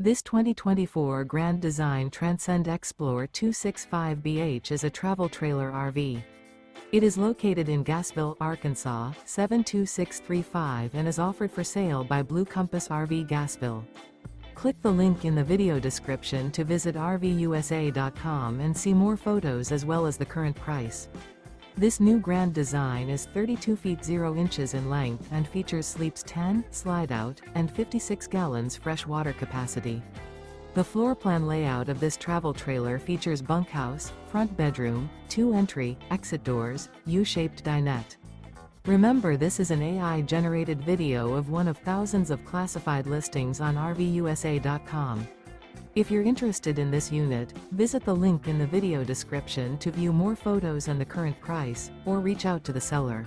This 2024 Grand Design Transcend Xplor 265BH is a travel trailer RV. It is located in Gassville, Arkansas, 72635 and is offered for sale by Blue Compass RV Gassville. Click the link in the video description to visit RVUSA.com and see more photos as well as the current price. This new grand design is 32 feet 0 inches in length and features sleeps 10, slide out, and 56 gallons fresh water capacity. The floor plan layout of this travel trailer features bunkhouse, front bedroom, two entry, exit doors, U-shaped dinette. Remember this is an AI-generated video of one of thousands of classified listings on RVUSA.com. If you're interested in this unit, visit the link in the video description to view more photos and the current price, or reach out to the seller.